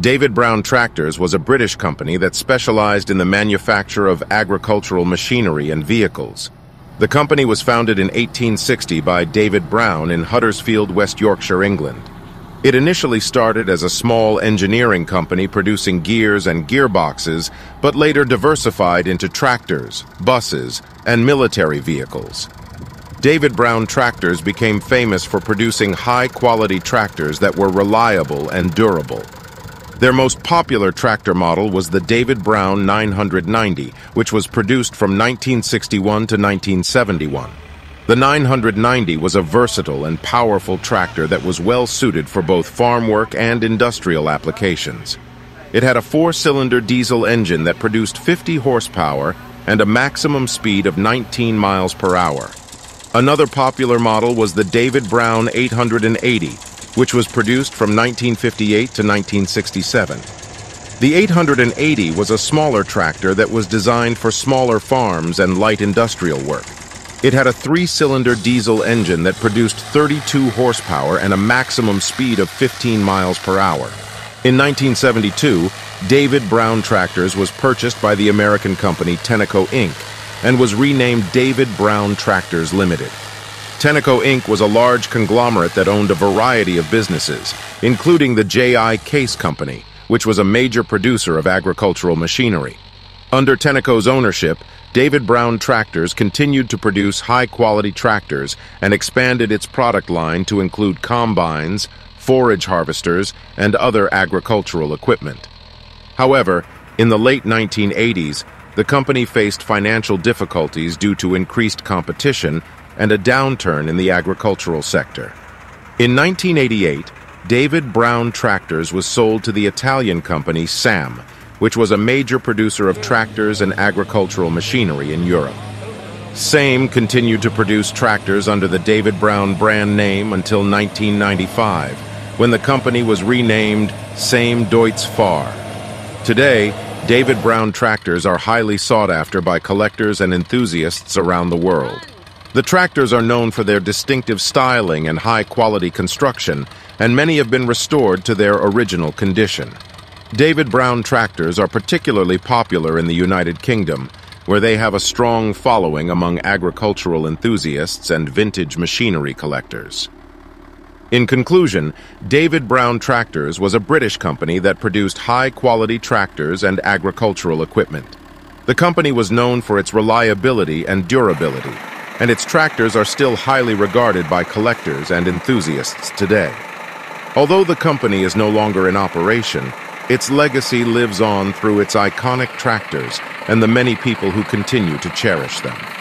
David Brown Tractors was a British company that specialized in the manufacture of agricultural machinery and vehicles. The company was founded in 1860 by David Brown in Huddersfield, West Yorkshire, England. It initially started as a small engineering company producing gears and gearboxes, but later diversified into tractors, buses, and military vehicles. David Brown Tractors became famous for producing high-quality tractors that were reliable and durable. Their most popular tractor model was the David Brown 990, which was produced from 1961 to 1971. The 990 was a versatile and powerful tractor that was well suited for both farm work and industrial applications. It had a four-cylinder diesel engine that produced 50 horsepower and a maximum speed of 19 miles per hour. Another popular model was the David Brown 880, which was produced from 1958 to 1967. The 880 was a smaller tractor that was designed for smaller farms and light industrial work. It had a three-cylinder diesel engine that produced 32 horsepower and a maximum speed of 15 miles per hour. In 1972, David Brown Tractors was purchased by the American company Tenneco Inc. and was renamed David Brown Tractors Limited. Tenneco Inc. was a large conglomerate that owned a variety of businesses, including the J.I. Case Company, which was a major producer of agricultural machinery. Under Tenneco's ownership, David Brown Tractors continued to produce high-quality tractors and expanded its product line to include combines, forage harvesters, and other agricultural equipment. However, in the late 1980s, the company faced financial difficulties due to increased competition and a downturn in the agricultural sector. In 1988, David Brown Tractors was sold to the Italian company SAM, which was a major producer of tractors and agricultural machinery in Europe. SAM continued to produce tractors under the David Brown brand name until 1995, when the company was renamed SAM Deutz Fahr. Today, David Brown tractors are highly sought after by collectors and enthusiasts around the world. The tractors are known for their distinctive styling and high-quality construction, and many have been restored to their original condition. David Brown tractors are particularly popular in the United Kingdom, where they have a strong following among agricultural enthusiasts and vintage machinery collectors. In conclusion, David Brown Tractors was a British company that produced high-quality tractors and agricultural equipment. The company was known for its reliability and durability, and its tractors are still highly regarded by collectors and enthusiasts today. Although the company is no longer in operation, its legacy lives on through its iconic tractors and the many people who continue to cherish them.